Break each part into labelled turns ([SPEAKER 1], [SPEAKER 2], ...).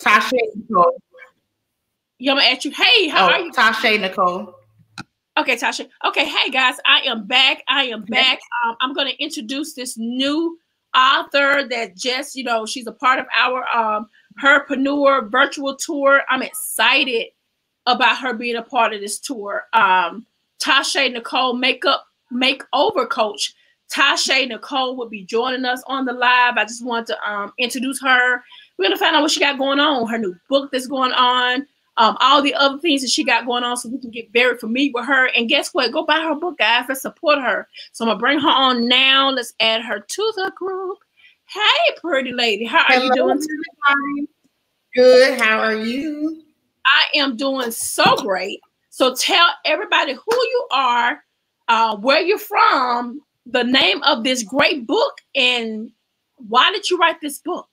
[SPEAKER 1] Taisha Nichole.
[SPEAKER 2] You want gonna ask you, hey, how
[SPEAKER 1] oh,
[SPEAKER 2] are you?
[SPEAKER 1] Taisha Nichole.
[SPEAKER 2] Okay, Taisha. Okay, hey guys, I am back. I am back. Um, I'm going to introduce this new author that just, you know, she's a part of our um herpreneur virtual tour. I'm excited about her being a part of this tour. Um, Taisha Nichole, makeup makeover coach. Taisha Nichole will be joining us on the live. I just want to um, introduce her. We're gonna find out what she got going on, her new book that's going on, um, all the other things that she got going on, so we can get very familiar with her. And guess what? Go buy her book, guys. Let's support her. So I'm gonna bring her on now. Let's add her to the group. Hey, pretty lady, how are Hello, you doing? Today?
[SPEAKER 1] Good. How are you?
[SPEAKER 2] I am doing so great. So tell everybody who you are, uh, where you're from, the name of this great book, and why did you write this book?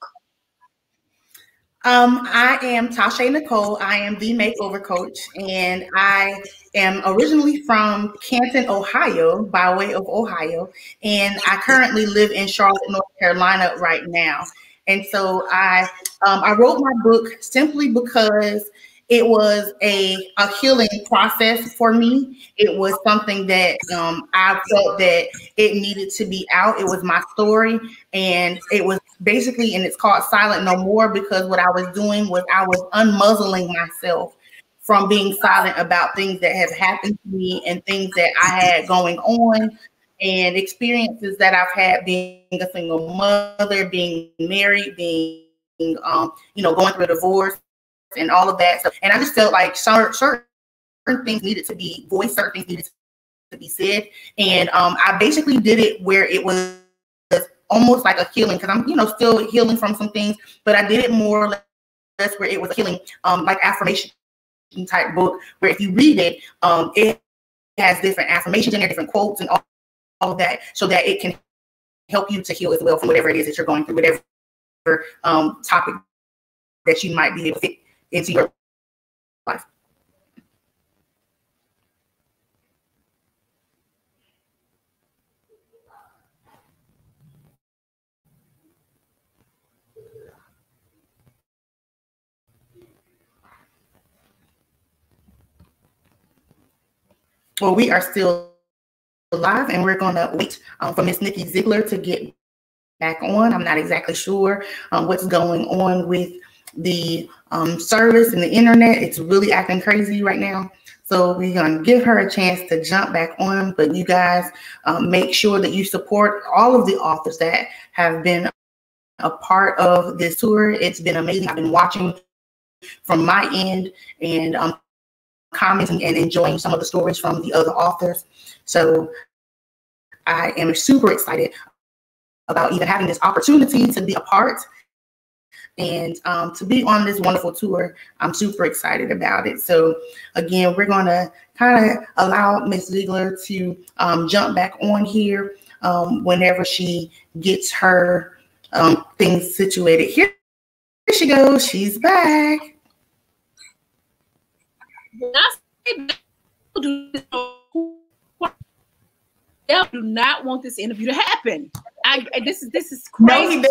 [SPEAKER 1] Um, I am Taisha Nichole. I am the makeover coach, and I am originally from Canton, Ohio, by way of Ohio, and I currently live in Charlotte, North Carolina right now. And so I um, I wrote my book simply because it was a, a healing process for me. It was something that um, I felt that it needed to be out. It was my story, and it was basically, and it's called Silent No More because what I was doing was I was unmuzzling myself from being silent about things that have happened to me and things that I had going on and experiences that I've had being a single mother, being married, being um, you know, going through a divorce and all of that. So, and I just felt like certain, certain things needed to be voiced, certain things needed to be said. And um, I basically did it where it was almost like a healing because I'm, you know, still healing from some things, but I did it more or less where it was a healing, um, like affirmation type book, where if you read it, um, it has different affirmations and different quotes and all, all of that, so that it can help you to heal as well from whatever it is that you're going through, whatever um, topic that you might be able to fit into your life. Well, we are still live and we're going to wait um, for Miss Nikki Zeigler to get back on. I'm not exactly sure um, what's going on with the um, service and the internet. It's really acting crazy right now. So we're going to give her a chance to jump back on. But you guys um, make sure that you support all of the authors that have been a part of this tour. It's been amazing. I've been watching from my end and um, commenting and enjoying some of the stories from the other authors. So I am super excited about even having this opportunity to be a part and um, to be on this wonderful tour. I'm super excited about it. So again, we're going to kind of allow Miss Zeigler to um, jump back on here um, whenever she gets her um, things situated. Here, here she goes. She's back.
[SPEAKER 2] They do not want this interview to happen. I this is this is crazy. No,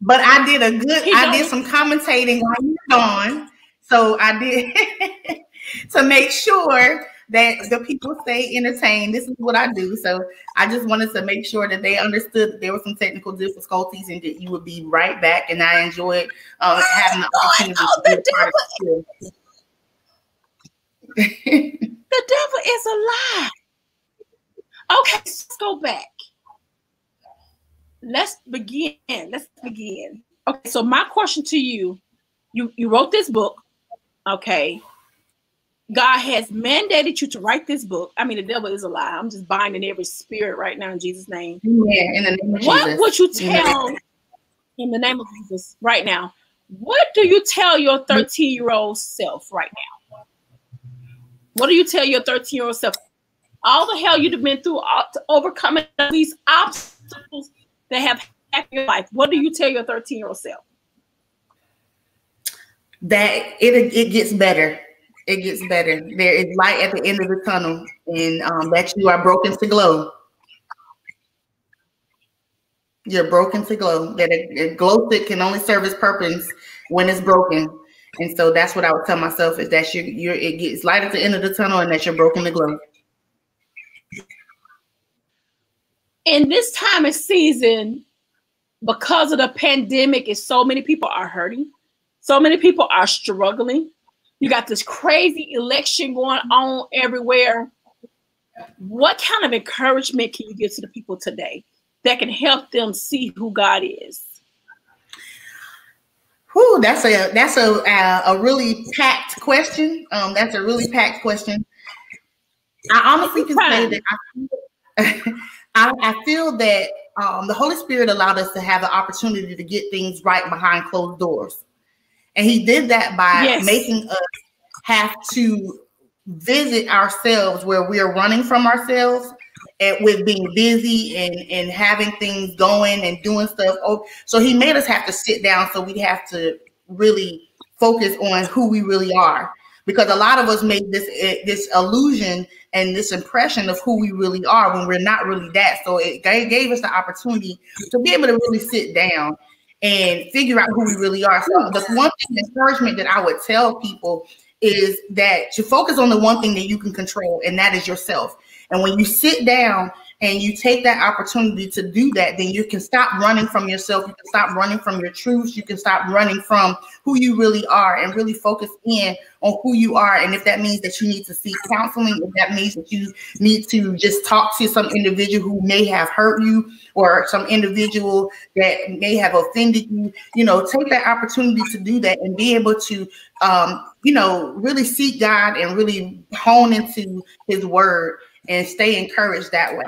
[SPEAKER 1] but I did a good. He I did some commentating while you gone, so I did to make sure that the people stay entertained. This is what I do. So I just wanted to make sure that they understood that there were some technical difficulties and that you would be right back. And I enjoyed uh, having the opportunity oh, to be a part of it.
[SPEAKER 2] The devil is a lie. Okay, let's go back. Let's begin. Let's begin. Okay, so my question to you, you you wrote this book, okay? God has mandated you to write this book. I mean, the devil is a lie. I'm just binding every spirit right now in Jesus' name.
[SPEAKER 1] Yeah, in the name of
[SPEAKER 2] what
[SPEAKER 1] Jesus.
[SPEAKER 2] would you tell in the name of Jesus right now? What do you tell your 13 year old self right now? What do you tell your 13 year old self? all the hell you've been through all, overcoming these obstacles that have happened in your life. What do you tell your 13 year old self?
[SPEAKER 1] That it it gets better. It gets better. There is light at the end of the tunnel, and um, that you are broken to glow. You're broken to glow. That a, a glow stick can only serve its purpose when it's broken. And so that's what I would tell myself is that you're, you're it gets light at the end of the tunnel and that you're broken the glow.
[SPEAKER 2] In this time of season, because of the pandemic, is so many people are hurting, so many people are struggling. You got this crazy election going on everywhere. What kind of encouragement can you give to the people today that can help them see who God is?
[SPEAKER 1] Whew, that's a that's a a, a really packed question. Um, that's a really packed question. I honestly can say that I, I, I feel that um, the Holy Spirit allowed us to have the opportunity to get things right behind closed doors, and He did that by yes. making us have to visit ourselves where we are running from ourselves and with being busy and and having things going and doing stuff. Oh, so he made us have to sit down so we have to really focus on who we really are because a lot of us make this eh, this illusion and this impression of who we really are when we're not really that. So it gave us the opportunity to be able to really sit down and figure out who we really are. So the one thing, encouragement that I would tell people is that to focus on the one thing that you can control, and that is yourself. And when you sit down and you take that opportunity to do that, then you can stop running from yourself. You can stop running from your truths. You can stop running from who you really are and really focus in on who you are. And if that means that you need to seek counseling, if that means that you need to just talk to some individual who may have hurt you or some individual that may have offended you, you know, take that opportunity to do that and be able to, um, you know, really seek God and really hone into his word and stay encouraged that way.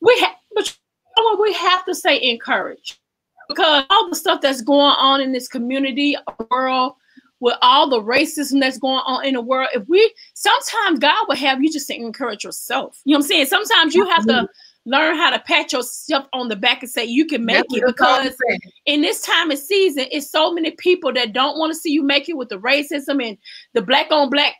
[SPEAKER 2] We have, but we have to stay encouraged because all the stuff that's going on in this community world with all the racism that's going on in the world if we sometimes god will have you just to encourage yourself. You know what i'm saying? Sometimes you have to learn how to pat yourself on the back and say you can make that's it because in this time of season it's so many people that don't want to see you make it with the racism and the black on black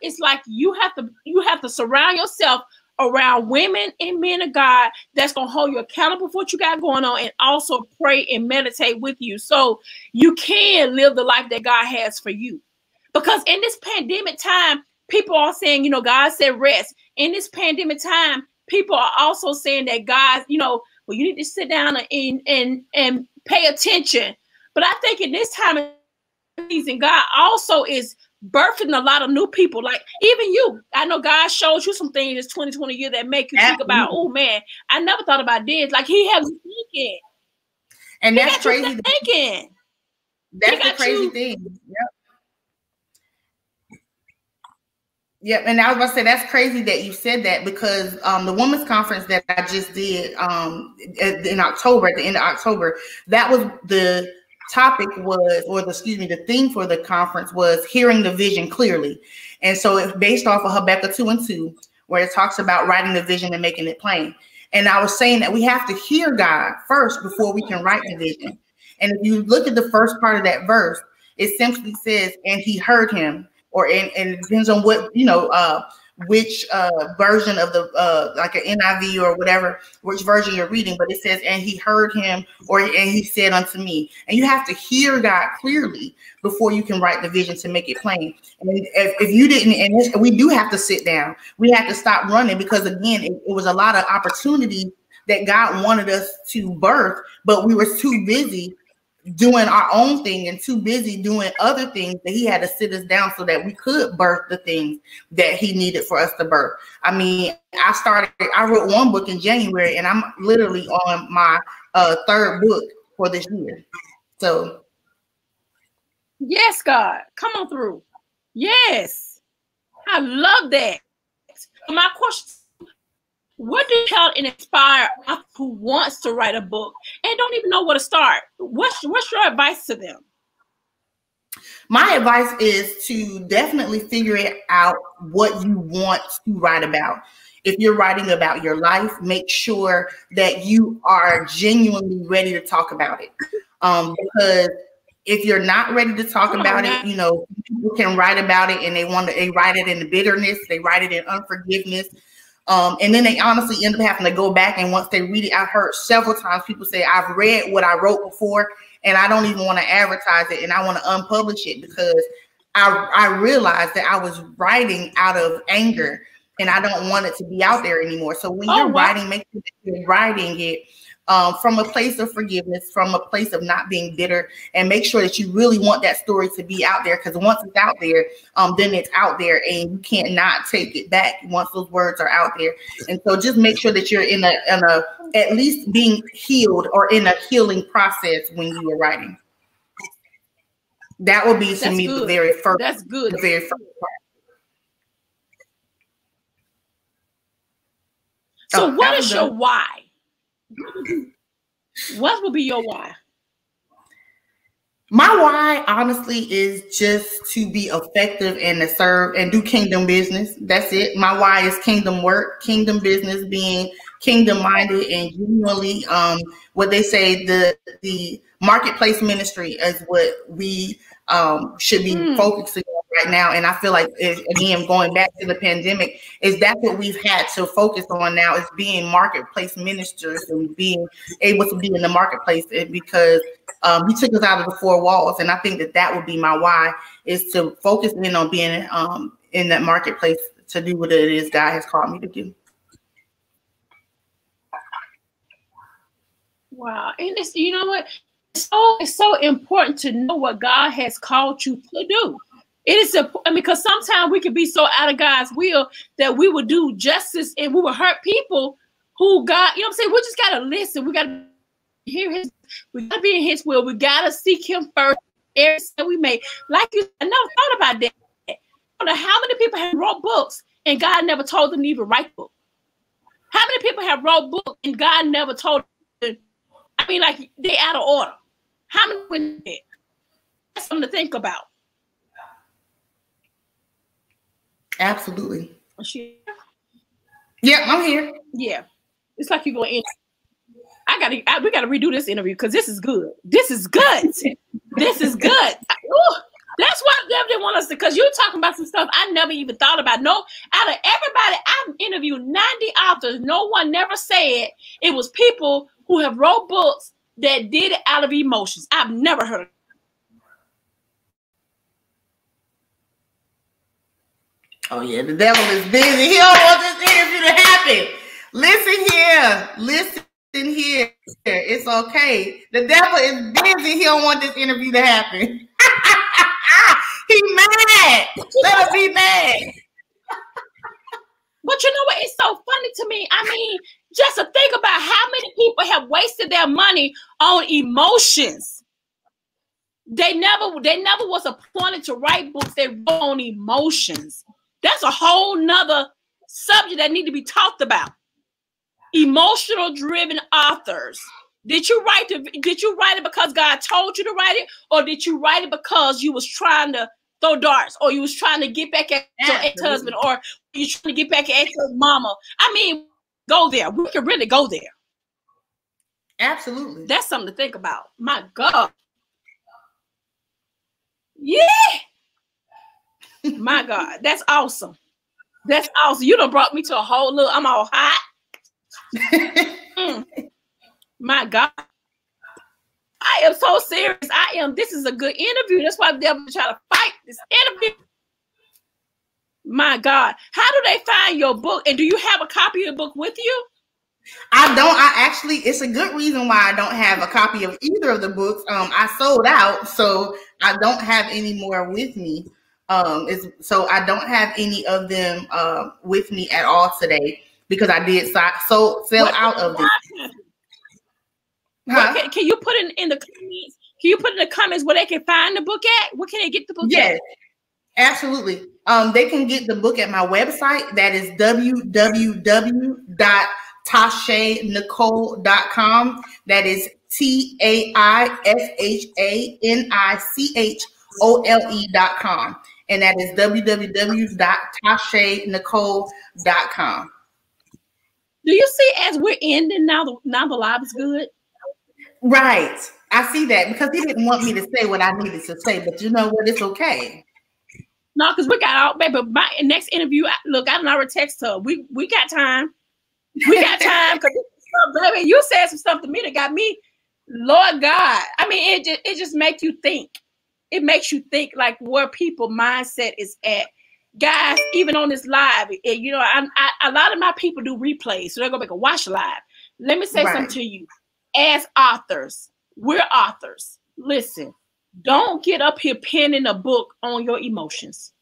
[SPEAKER 2] it's like you have to you have to surround yourself around women and men of God that's going to hold you accountable for what you got going on and also pray and meditate with you so you can live the life that God has for you. Because in this pandemic time, people are saying, you know, God said rest. In this pandemic time, people are also saying that God, you know, well, you need to sit down and and and pay attention. But I think in this time of season, God also is birthing a lot of new people. Like even you, I know God showed you some things this 2020 year that make you Absolutely. think about, oh man, I never thought about this. Like he has thinking.
[SPEAKER 1] And that's crazy.
[SPEAKER 2] Thinking.
[SPEAKER 1] That's the crazy you. thing. Yep. Yep, and I was about to say that's crazy that you said that because um, the women's conference that I just did um, in October, at the end of October, that was the topic was, or the, excuse me, the theme for the conference was hearing the vision clearly. And so it's based off of Habakkuk 2 and 2, where it talks about writing the vision and making it plain. And I was saying that we have to hear God first before we can write the vision. And if you look at the first part of that verse, it simply says, and he heard him, or and, and it depends on what, you know, uh, which uh, version of the uh, like an NIV or whatever, which version you're reading, but it says, "And he heard him," or "And he said unto me." And you have to hear God clearly before you can write the vision to make it plain. And if, if you didn't, and we do have to sit down, we have to stop running because again, it, it was a lot of opportunity that God wanted us to birth, but we were too busy doing our own thing and too busy doing other things that he had to sit us down so that we could birth the things that he needed for us to birth. I mean, I started, I wrote one book in January and I'm literally on my uh, third book for this year. So,
[SPEAKER 2] yes, God, come on through. Yes, I love that. My question what do you tell and inspire who wants to write a book and don't even know where to start? What's what's your advice to them?
[SPEAKER 1] My advice is to definitely figure it out what you want to write about. If you're writing about your life, make sure that you are genuinely ready to talk about it. Um, because if you're not ready to talk Come about it, you know, people can write about it and they want to they write it in the bitterness, they write it in unforgiveness, Um, and then they honestly end up having to go back and once they read it, I've heard several times people say, I've read what I wrote before and I don't even want to advertise it and I want to unpublish it because I, I realized that I was writing out of anger and I don't want it to be out there anymore. So when oh, you're wow. writing, make sure that you're writing it um, from a place of forgiveness, from a place of not being bitter, and make sure that you really want that story to be out there. Because once it's out there, um, then it's out there, and you can't not take it back once those words are out there. And so, just make sure that you're in a, in a at least being healed or in a healing process when you are writing. That would be to That's me good. the very first.
[SPEAKER 2] That's good.
[SPEAKER 1] The very first part.
[SPEAKER 2] So, oh, what is your why? What would be your why?
[SPEAKER 1] My why, honestly, is just to be effective and to serve and do kingdom business. That's it. My why is kingdom work, kingdom business, being kingdom minded and genuinely um, what they say the the marketplace ministry is what we um, should be mm. focusing on right now. And I feel like, again, going back to the pandemic, is that's what we've had to focus on now is being marketplace ministers and being able to be in the marketplace because um, he took us out of the four walls. And I think that that would be my why is to focus in on being um, in that marketplace to do what it is God has called me to do.
[SPEAKER 2] Wow. And it's, you know what? It's so it's so important to know what God has called you to do. It is because sometimes we can be so out of God's will that we will do justice and we will hurt people who God, you know what I'm saying? We just gotta listen. We gotta hear his, we gotta be in his will. We gotta seek him first. Every step we make. Like you, I never thought about that. I don't know how many people have wrote books and God never told them to even write books. How many people have wrote books and God never told them? I mean, like they out of order. How many women? That's something to think about.
[SPEAKER 1] Absolutely. Yeah, I'm here.
[SPEAKER 2] Yeah. It's like you go in. I gotta I, we gotta redo this interview because this is good. This is good. this is good. Ooh, that's why they want us to because you're talking about some stuff I never even thought about. No, out of everybody, I've interviewed 90 authors. No one never said it was people who have wrote books that did it out of emotions. I've never heard
[SPEAKER 1] Oh yeah, the devil is busy. He don't want this interview to happen. Listen here, listen here. It's okay. The devil is busy. He don't want this interview to happen. he mad. Let him be mad.
[SPEAKER 2] But you know what? It's so funny to me. I mean, just to think about how many people have wasted their money on emotions. They never, they never was appointed to write books. They wrote on emotions. That's a whole nother subject that need to be talked about. Emotional driven authors. Did you write it? Did you write it because God told you to write it, or did you write it because you was trying to throw darts, or you was trying to get back at your ex-husband, or you trying to get back at your mama? I mean, go there. We can really go there.
[SPEAKER 1] Absolutely.
[SPEAKER 2] That's something to think about. My God. Yeah. My God. That's awesome. That's awesome. You done brought me to a whole look. I'm all hot. mm. My God. I am so serious. I am. This is a good interview. That's why the devil try to fight this interview. My God. How do they find your book? And do you have a copy of the book with you?
[SPEAKER 1] I don't. I actually, it's a good reason why I don't have a copy of either of the books. Um, I sold out, so I don't have any more with me. Um, is so I don't have any of them uh, with me at all today because I did so, so sell what out of them.
[SPEAKER 2] Huh? Can, can, you put in in the comments? Can you put in the comments where they can find the book at? Where can they get the book?
[SPEAKER 1] Yes, at? absolutely. Um, they can get the book at my website. That is www.taishanichole.com. That is T A I S H A N I C H O L E.com. And that is www.taishanichole.com.
[SPEAKER 2] Do you see as we're ending now the now the live is good?
[SPEAKER 1] Right. I see that because he didn't want me to say what I needed to say, but you know what? It's okay.
[SPEAKER 2] No, because we got all baby. My next interview, look, I don't already text her. We we got time. We got time because baby, you said some stuff to me that got me, Lord God. I mean, it just it just makes you think. It makes you think like where people mindset is at. Guys, even on this live, it, you know, I, I, a lot of my people do replays, so they're gonna make a watch live. Let me say right. something to you. As authors, we're authors. Listen, don't get up here penning a book on your emotions.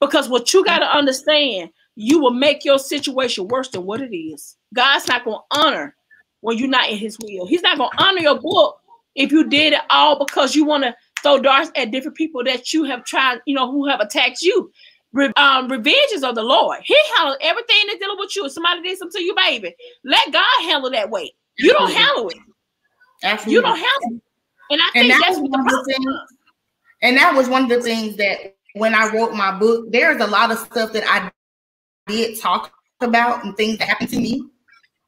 [SPEAKER 2] Because what you got to understand, you will make your situation worse than what it is. God's not going to honor when you're not in his will. He's not going to honor your book if you did it all because you want to throw darts at different people that you have tried, you know, who have attacked you. Re- um, revenge is of the Lord. He handles everything that's dealing with you. If somebody did something to you, baby, let God handle that way. You don't handle it. Absolutely. You don't handle it. And I think and that's what the
[SPEAKER 1] things, And that was one of the things that when I wrote my book, there's a lot of stuff that I did talk about and things that happened to me.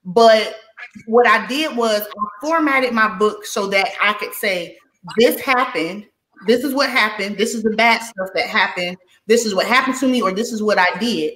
[SPEAKER 1] But what I did was I formatted my book so that I could say, this happened, this is what happened, this is the bad stuff that happened, this is what happened to me, or this is what I did.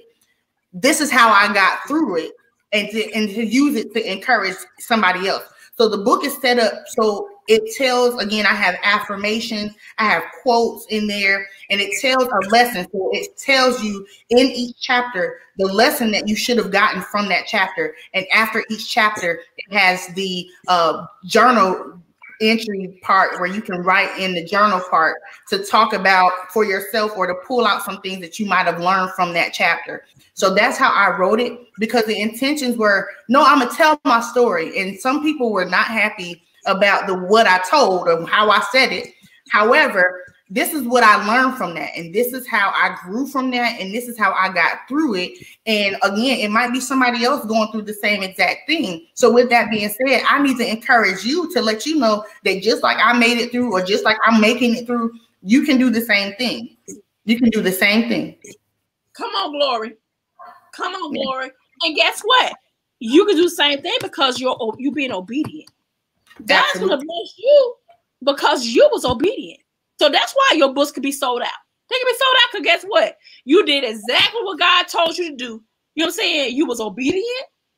[SPEAKER 1] This is how I got through it, and to, and to use it to encourage somebody else. So the book is set up so it tells again, I have affirmations, I have quotes in there, and it tells a lesson. So it tells you in each chapter the lesson that you should have gotten from that chapter. And after each chapter, it has the uh, journal entry part where you can write in the journal part to talk about for yourself or to pull out some things that you might have learned from that chapter. So that's how I wrote it because the intentions were no, I'm gonna tell my story. And some people were not happy about the what I told or how I said it. However, this is what I learned from that, and this is how I grew from that, and this is how I got through it. And again, it might be somebody else going through the same exact thing. So, with that being said, I need to encourage you to let you know that just like I made it through, or just like I'm making it through, you can do the same thing. You can do the same thing.
[SPEAKER 2] Come on, glory. Come on, glory. And guess what? You can do the same thing because you're you being obedient. God's gonna bless you because you was obedient. So that's why your books could be sold out. They could be sold out because guess what? You did exactly what God told you to do. You know what I'm saying? You was obedient.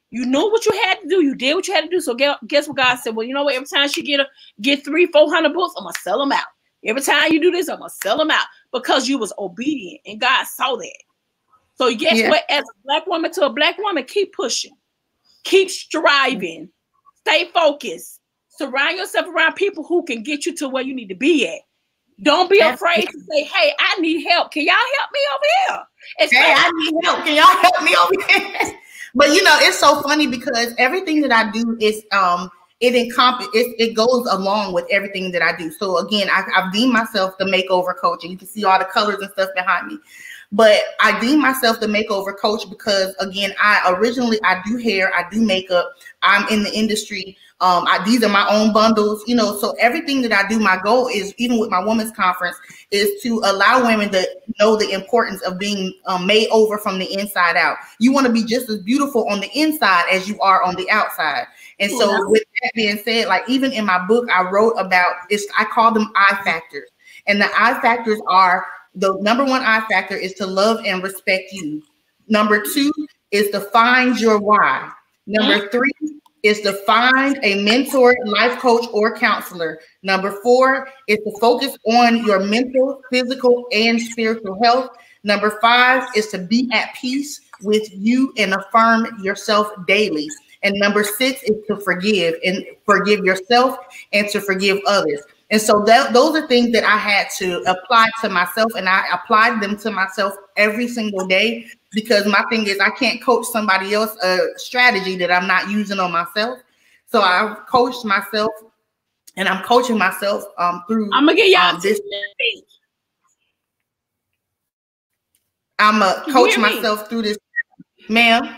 [SPEAKER 2] You knew what you had to do. You did what you had to do. So guess what God said? Well, you know what? Every time she get a get three, four hundred books, I'm gonna sell them out. Every time you do this, I'm gonna sell them out because you was obedient and God saw that. So guess yeah. what? As a black woman to a black woman, keep pushing, keep striving, stay focused, surround yourself around people who can get you to where you need to be at. Don't be afraid to say, "Hey, I need help. Can y'all help me over here?"
[SPEAKER 1] It's hey, I need help. Can y'all help me over here? but you know, it's so funny because everything that I do is um it encompass it, it goes along with everything that I do. So again, I, I've deemed myself the makeover coach, and you can see all the colors and stuff behind me. But I deem myself the makeover coach because again, I originally I do hair, I do makeup, I'm in the industry. Um, I, these are my own bundles, you know. So everything that I do, my goal is even with my women's conference is to allow women to know the importance of being um, made over from the inside out. You want to be just as beautiful on the inside as you are on the outside. And so, yeah. with that being said, like even in my book, I wrote about it's I call them I factors, and the I factors are the number one I factor is to love and respect you. Number two is to find your why. Number mm-hmm. three is to find a mentor, life coach, or counselor. Number four is to focus on your mental, physical, and spiritual health. Number five is to be at peace with you and affirm yourself daily. And number six is to forgive and forgive yourself and to forgive others. And so that those are things that I had to apply to myself, and I applied them to myself every single day because my thing is I can't coach somebody else a strategy that I'm not using on myself. So I've coached myself, and I'm coaching myself um, through.
[SPEAKER 2] I'm gonna get y'all um, this.
[SPEAKER 1] I'm a coach myself through this, ma'am.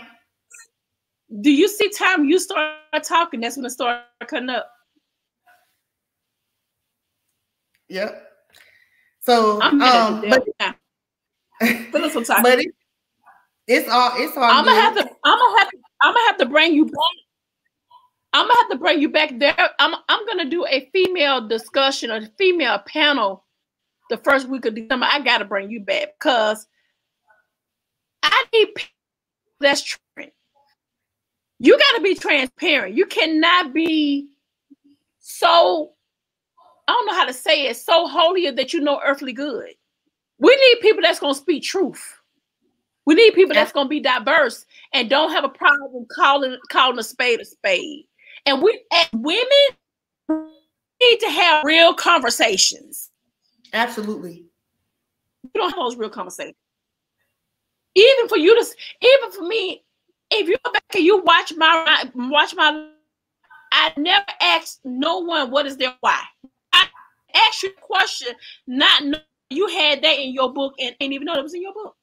[SPEAKER 2] Do you see time you start talking? That's when it start cutting up.
[SPEAKER 1] Yep. So, I'm um, but,
[SPEAKER 2] listen,
[SPEAKER 1] but it, it's all it's all.
[SPEAKER 2] I'm gonna have to. I'm gonna have. To, I'm gonna have to bring you back. I'm gonna have to bring you back there. I'm I'm gonna do a female discussion, a female panel the first week of December, I gotta bring you back because I need that's trend. You gotta be transparent. You cannot be so I don't know how to say it, so holier that you know earthly good. We need people that's gonna speak truth. We need people that's gonna be diverse and don't have a problem calling calling a spade a spade. And we as women need to have real conversations.
[SPEAKER 1] Absolutely.
[SPEAKER 2] We don't have those real conversations. Even for you to, even for me, if you go back and you watch my watch my, I never asked no one what is their why. I asked you a question, not know you had that in your book and ain't even know it was in your book.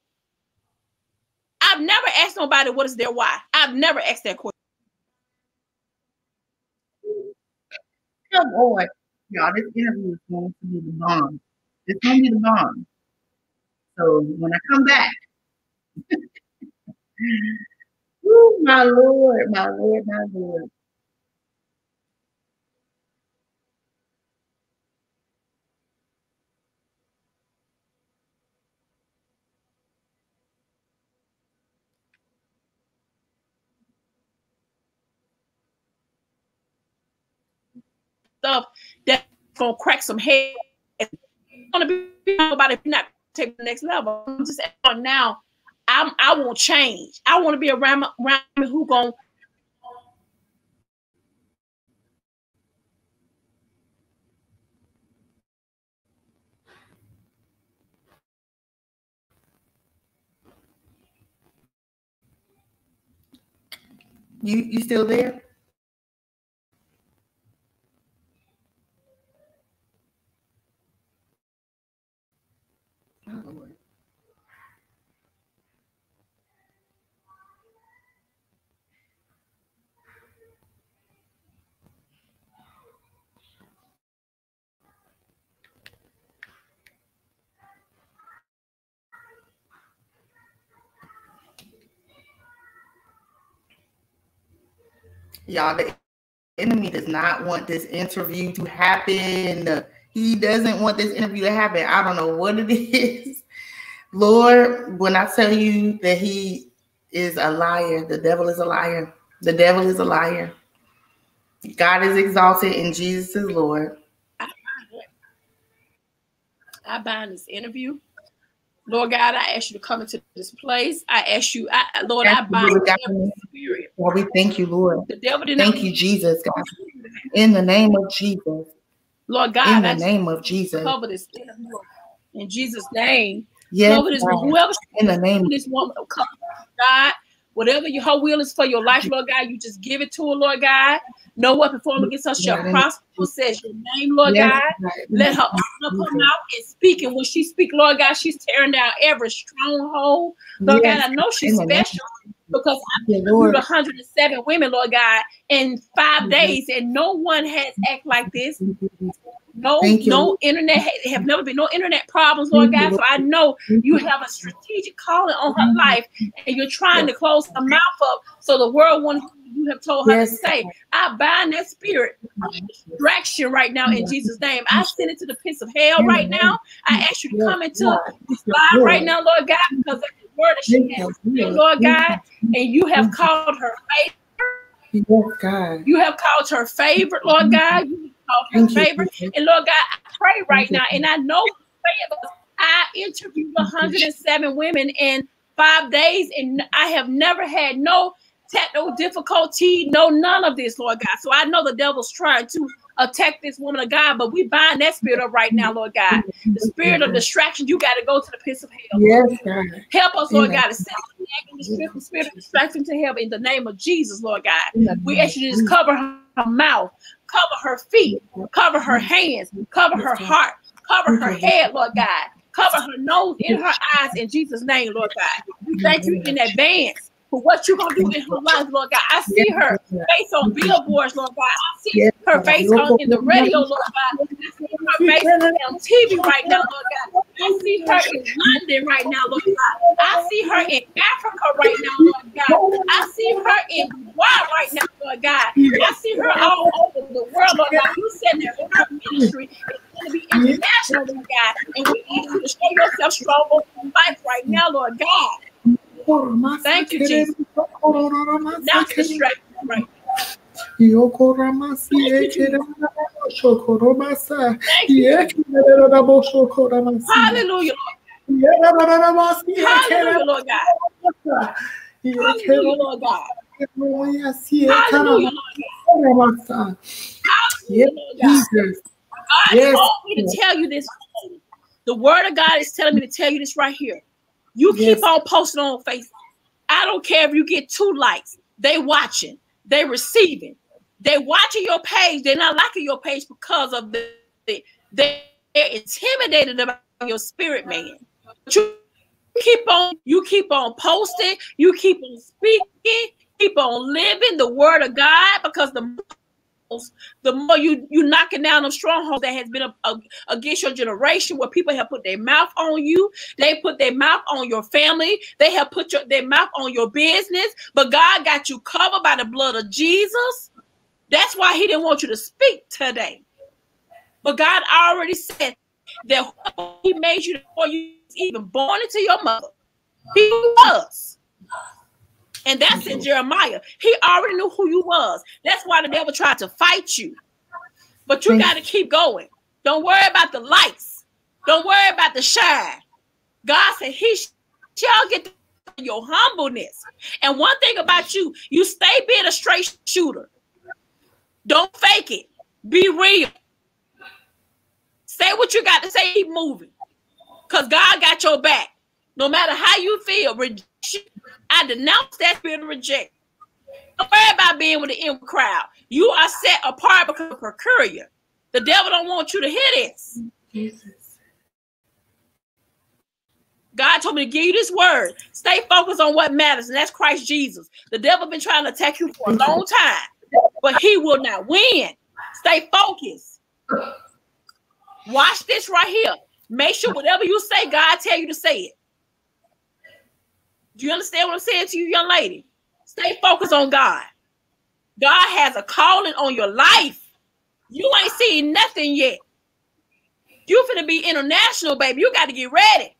[SPEAKER 2] I've never asked nobody what is their why. I've never asked that question.
[SPEAKER 1] Come on, y'all. This interview is going to be the bomb. It's going to be the bomb. So when I come back, oh my Lord, my Lord, my Lord.
[SPEAKER 2] Stuff that's gonna crack some head. Gonna be about if you're not take the next level. I'm just saying now. I'm I won't change. I want to be around around who gonna
[SPEAKER 1] You you still there? Y'all, the enemy does not want this interview to happen. He doesn't want this interview to happen. I don't know what it is. Lord, when I tell you that he is a liar, the devil is a liar. The devil is a liar. God is exalted and Jesus is Lord.
[SPEAKER 2] I bind this interview. Lord God, I ask you to come into this place. I ask you, I, Lord, I bind the
[SPEAKER 1] spirit. Lord, we thank you, Lord.
[SPEAKER 2] The devil did
[SPEAKER 1] thank you, Jesus, God. In the name of Jesus.
[SPEAKER 2] Lord God,
[SPEAKER 1] in the name of Jesus.
[SPEAKER 2] Cover this in Jesus' name.
[SPEAKER 1] Yes,
[SPEAKER 2] cover this whoever
[SPEAKER 1] in the name of
[SPEAKER 2] this woman, God. Whatever your her will is for your life, Lord God, you just give it to her, Lord God. No weapon formed against us shall prosper. Says your name, Lord God. Let her open up her mouth and speak. And when she speak, Lord God, she's tearing down every stronghold. Lord God, I know she's special because I've been 107 women, Lord God, in 5 days, and no one has act like this. No, no internet have never been no internet problems, Lord God. So I know you have a strategic calling on her life, and you're trying to close her mouth up so the world won't you have told her yes. to say. I bind that spirit distraction right now in Jesus' name. I send it to the pits of hell right now. I ask you to come into this live right now, Lord God, because the word that she has, Lord God, and you have called her favorite.
[SPEAKER 1] Yes, God.
[SPEAKER 2] You have called her favorite, Lord God. You have called her favorite. And Lord God, I pray right now, and I know I interviewed 107 women in five days, and I have never had no technical difficulty, no none of this, Lord God. So I know the devil's trying to attack this woman of God, but we bind that spirit up right now, Lord God. The spirit of distraction, you got to go to the pits of hell.
[SPEAKER 1] Yes, God.
[SPEAKER 2] Help us, Lord God, to send the spirit of distraction to hell in the name of Jesus, Lord God. We ask you to just cover her mouth, cover her feet, cover her hands, cover her heart, cover her head, Lord God. Cover her nose and her eyes in Jesus' name, Lord God. We thank you in advance for what you're gonna do in her life, Lord God. I see her face on billboards, Lord God. I see her face on in the radio, Lord God. I see her face on TV right now, Lord God. I see her in London right now, Lord God. I see her in Africa right now, Lord God. I see her in Dubai right now, Lord God. I see her all over the world, Lord God. You said that her ministry is going to be international, Lord God. And we need you to show yourself strong over life right now, Lord God. Thank you, Jesus. Not distracted right Hallelujah. Hallelujah, Lord God. Hallelujah, Lord God. Hallelujah, Lord God. Yes, Jesus. God yes. told me to tell you this. The word of God is telling me to tell you this right here. You keep on posting on Facebook. I don't care if you get two likes. They watching. They receiving. They watching your page. They're not liking your page because of the, the they're intimidated about your spirit man. But you keep on, you keep on posting, you keep on speaking, keep on living the word of God because the the more you you knocking down the strongholds that has been a, a, against your generation where people have put their mouth on you. They put their mouth on your family. They have put your, their mouth on your business. But god got you covered by the blood of jesus. That's why he didn't want you to speak today. But god already said that he made you before you even born into your mother. He was and that's in Jeremiah. He already knew who you was. That's why the devil tried to fight you. But you hmm. got to keep going. Don't worry about the lights. Don't worry about the shine. God said he shall get your humbleness. And one thing about you, you stay being a straight shooter. Don't fake it. Be real. Say what you got to say. Keep moving. Because God got your back. No matter how you feel, I denounce that spirit of rejection. Don't worry about being with the in crowd. You are set apart because of peculiar. The devil don't want you to hear this. Jesus. God told me to give you this word. Stay focused on what matters, and that's Christ Jesus. The devil been trying to attack you for a long time, but he will not win. Stay focused. Watch this right here. Make sure whatever you say, God tell you to say it. Do you understand what I'm saying to you, young lady? Stay focused on God. God has a calling on your life. You ain't seen nothing yet. You finna be international, baby. You got to get ready.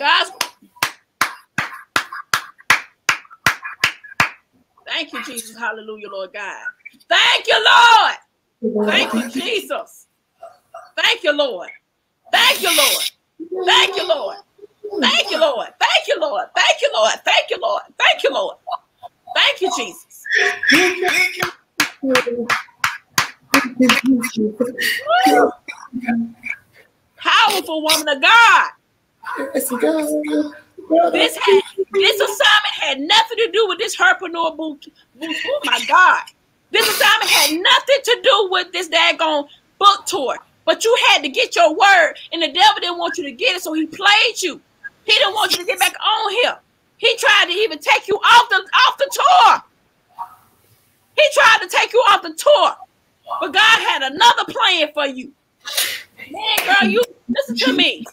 [SPEAKER 2] God's Thank you, Jesus. Hallelujah, Lord God. Thank you, Lord. Thank you, Jesus. Thank you, Lord. Thank you, Lord. Thank you, Lord. Thank you, Lord. Thank you, Lord. Thank you, Lord. Thank you, Lord. Thank you, Lord. Thank you, Jesus. Powerful woman of God. This had this assignment had nothing to do with this herpreneur boot. Oh my God. This assignment had nothing to do with this daggone book tour. But you had to get your word, and the devil didn't want you to get it, so he played you. He didn't want you to get back on here. He tried to even take you off the off the tour. He tried to take you off the tour. But God had another plan for you. Man, girl, you listen to me.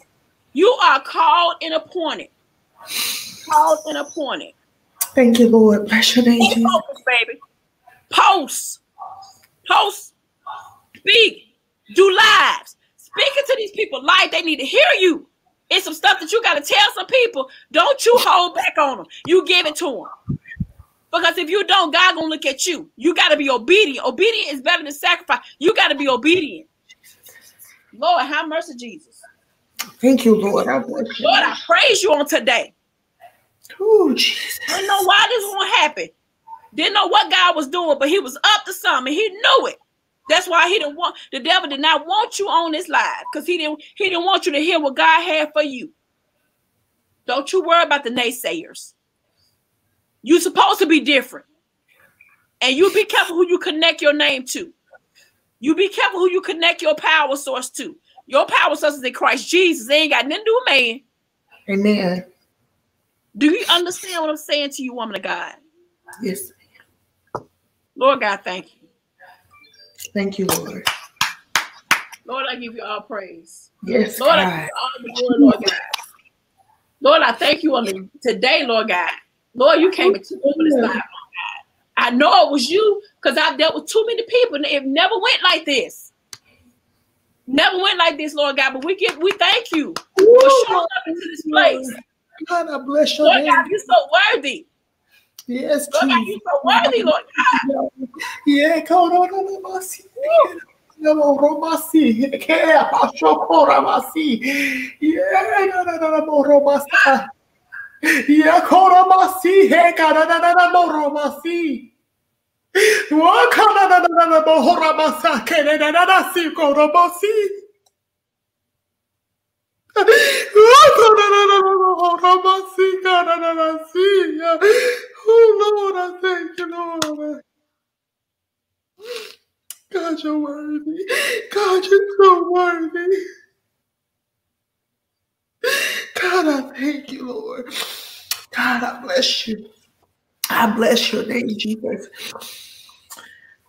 [SPEAKER 2] You are called and appointed. Called and appointed.
[SPEAKER 1] Thank you, Lord. Bless your name.
[SPEAKER 2] Focus, baby. Post. Post. Speak. Do lives. Speaking to these people live, they need to hear you. It's some stuff that you got to tell some people. Don't you hold back on them. You give it to them. Because if you don't, God gonna look at you. You got to be obedient. Obedient is better than sacrifice. You got to be obedient. Lord, have mercy, Jesus.
[SPEAKER 1] Thank you, Lord. I
[SPEAKER 2] Lord, I praise you on today.
[SPEAKER 1] Oh, Jesus.
[SPEAKER 2] Didn't know why this gonna happen. Didn't know what God was doing, but He was up to something. He knew it. That's why he didn't want the devil did not want you on this live because he didn't he didn't want you to hear what God had for you. Don't you worry about the naysayers. You're supposed to be different. And you be careful who you connect your name to. You be careful who you connect your power source to. Your power source is in Christ Jesus. They ain't got nothing to do with man.
[SPEAKER 1] Amen.
[SPEAKER 2] Do you understand what I'm saying to you, woman of God?
[SPEAKER 1] Yes.
[SPEAKER 2] Lord God, thank you.
[SPEAKER 1] Thank you, Lord.
[SPEAKER 2] Lord, I give you all praise.
[SPEAKER 1] Yes,
[SPEAKER 2] Lord,
[SPEAKER 1] God.
[SPEAKER 2] I give you all the glory, Lord God. Lord, I thank you on the, today, Lord God. Lord, you came into this life, Lord God. I know it was you because I've dealt with too many people and it never went like this. Never went like this, Lord God, but we give we thank you Ooh, for showing up into this place.
[SPEAKER 1] God, I bless your
[SPEAKER 2] Lord
[SPEAKER 1] name.
[SPEAKER 2] God, you're so worthy.
[SPEAKER 1] Yes,
[SPEAKER 2] Lord God, you're so worthy, Lord God.
[SPEAKER 1] Yeah, come on, on, on, Romasi, que pasó por Ramasi, yeah, no, no, no, Romasa, yeah, Oh Lord, I thank you, Lord. God, you're worthy. God, you're so worthy. God, I thank you, Lord. God, I bless you. I bless your name, Jesus.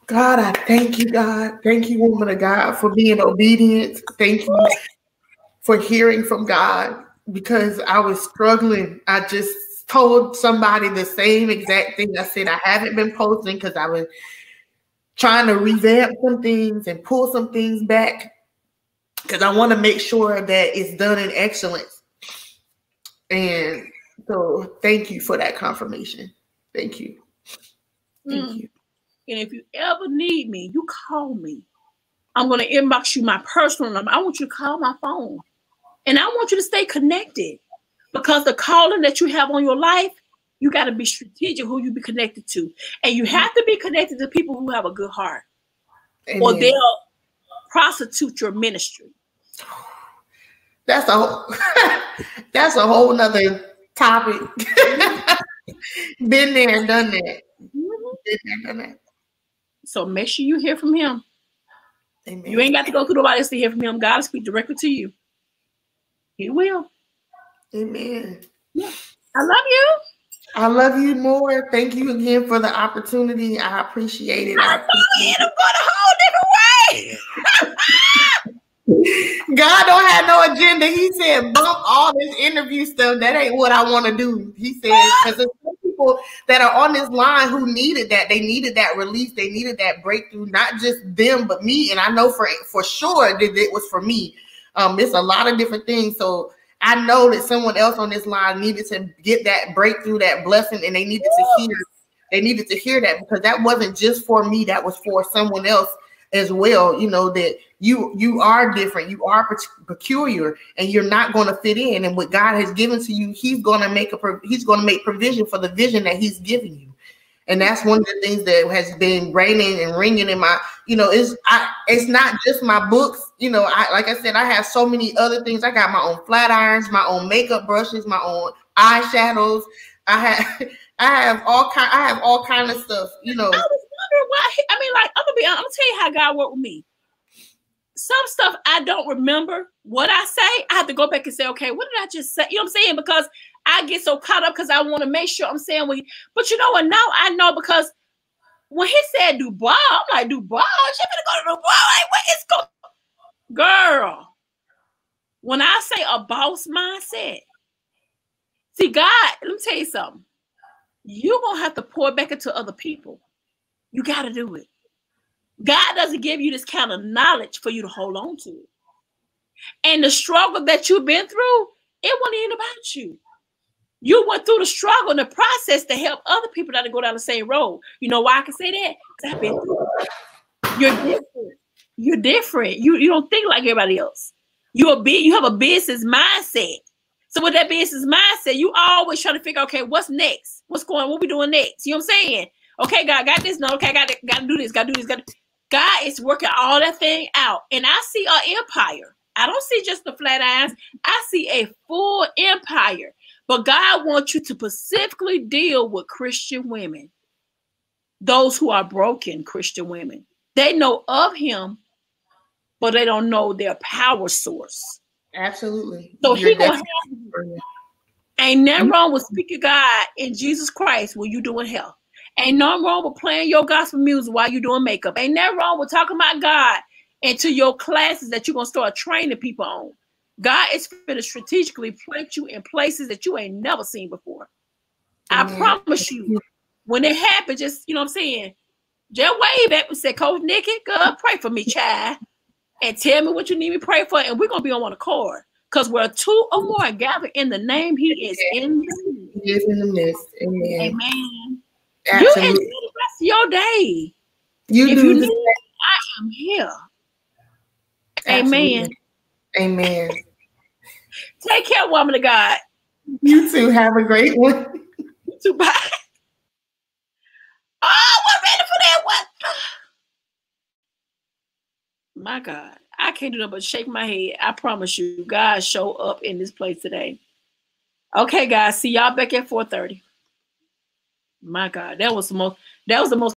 [SPEAKER 1] God, I thank you, God. Thank you, woman of God, for being obedient. Thank you for hearing from God because I was struggling. I just told somebody the same exact thing. I said I haven't been posting because I was trying to revamp some things and pull some things back because I want to make sure that it's done in excellence. And so, thank you for that confirmation. Thank you. Thank mm. you.
[SPEAKER 2] And if you ever need me, you call me. I'm going to inbox you my personal number. I want you to call my phone. And I want you to stay connected because the calling that you have on your life, you got to be strategic who you be connected to. And you have to be connected to people who have a good heart Amen. or they'll prostitute your ministry.
[SPEAKER 1] That's a whole, that's a whole nother topic. Been there and done that. Mm-hmm. Been there
[SPEAKER 2] and done that. So make sure you hear from him. Amen. You ain't got to go through nobody else to hear from him. God will speak directly to you. He will.
[SPEAKER 1] Amen.
[SPEAKER 2] Yeah. I love you.
[SPEAKER 1] I love you more. Thank you again for the opportunity. I appreciate it. I, I
[SPEAKER 2] appreciate it. I'm going a whole different way.
[SPEAKER 1] God don't have no agenda. He said, bump all this interview stuff. That ain't what I want to do. He said, because there's some people that are on this line who needed that. They needed that release. They needed that breakthrough. Not just them, but me. And I know for for sure that it was for me. Um, it's a lot of different things. So I know that someone else on this line needed to get that breakthrough, that blessing, and they needed to hear. They needed to hear that because that wasn't just for me. That was for someone else as well. You know that you you are different you are peculiar and you're not going to fit in and what god has given to you he's going to make a he's going to make provision for the vision that he's giving you and that's one of the things that has been raining and ringing in my you know it's i it's not just my books you know i like i said i have so many other things i got my own flat irons my own makeup brushes my own eyeshadows i have i have all kind i have all kind of stuff you know i was
[SPEAKER 2] wondering why i mean like i'm gonna be i'm gonna tell you how god worked with me some stuff I don't remember what I say. I have to go back and say, okay, what did I just say? You know what I'm saying? Because I get so caught up because I want to make sure I'm saying what. He, but you know what? Now I know because when he said Dubai, I'm like Dubai. She gonna go to Dubai. Like, what is going? Girl, when I say a boss mindset, see God. Let me tell you something. You're gonna have to pour back into other people. You got to do it. God doesn't give you this kind of knowledge for you to hold on to. And the struggle that you've been through, it wasn't even about you. You went through the struggle and the process to help other people that go down the same road. You know why I can say that? Because I've been through it. You're different. You're different. You, you don't think like everybody else. You're a big, you have a business mindset. So with that business mindset, you always trying to figure, okay, what's next? What's going? What we doing next? You know what I'm saying? Okay, God, got this. No, okay, got got to do this. Got to do this. Got to. God is working all that thing out. And I see an empire. I don't see just the flat irons. I see a full empire. But God wants you to specifically deal with Christian women, those who are broken Christian women. They know of Him, but they don't know their power source.
[SPEAKER 1] Absolutely.
[SPEAKER 2] So You're He gonna have. Ain't nothing wrong with speaking God in Jesus Christ when you doing hell. Ain't nothing wrong with playing your gospel music while you're doing makeup. Ain't nothing wrong with talking about God into your classes that you're gonna start training people on. God is going to strategically plant you in places that you ain't never seen before. I promise you, when it happens, just you know what I'm saying, just wave at me, say, Coach Nikki, God, pray for me, child. and tell me what you need me pray for, and we're gonna be on one accord. Because where two or more gather in the name, He is in the midst.
[SPEAKER 3] He is in the midst. Amen.
[SPEAKER 2] Amen.
[SPEAKER 3] Absolutely.
[SPEAKER 2] You enjoy the rest of your day.
[SPEAKER 3] You
[SPEAKER 2] if
[SPEAKER 3] do
[SPEAKER 2] you need, I am here. Amen.
[SPEAKER 3] Amen.
[SPEAKER 2] Take care, woman of God.
[SPEAKER 3] You too. Have a great one.
[SPEAKER 2] You too. Bye. Oh, we're ready for that one. My God, I can't do nothing but shake my head. I promise you, God show up in this place today. Okay, guys, see y'all back at 4:30. My God, that was the most that was the most